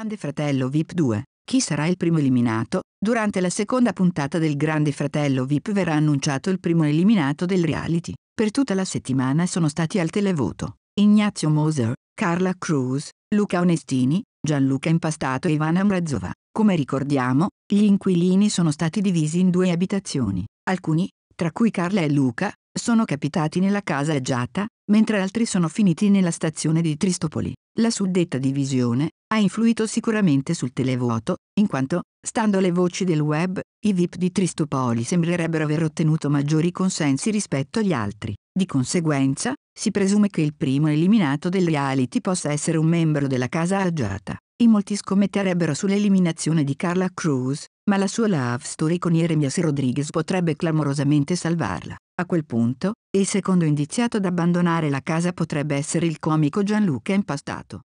Grande Fratello VIP 2. Chi sarà il primo eliminato? Durante la seconda puntata del Grande Fratello VIP verrà annunciato il primo eliminato del reality. Per tutta la settimana sono stati al televoto Ignazio Moser, Carla Cruz, Luca Onestini, Gianluca Impastato e Ivana Mrazova. Come ricordiamo, gli inquilini sono stati divisi in due abitazioni. Alcuni, tra cui Carla e Luca, sono capitati nella casa agiata, mentre altri sono finiti nella stazione di Tristopoli. La suddetta divisione ha influito sicuramente sul televoto, in quanto, stando alle voci del web, i VIP di Tristopoli sembrerebbero aver ottenuto maggiori consensi rispetto agli altri. Di conseguenza, si presume che il primo eliminato del reality possa essere un membro della casa agiata. In molti scommetterebbero sull'eliminazione di Carla Cruz, ma la sua love story con Jeremias Rodriguez potrebbe clamorosamente salvarla. A quel punto, il secondo indiziato ad abbandonare la casa potrebbe essere il comico Gianluca Impastato.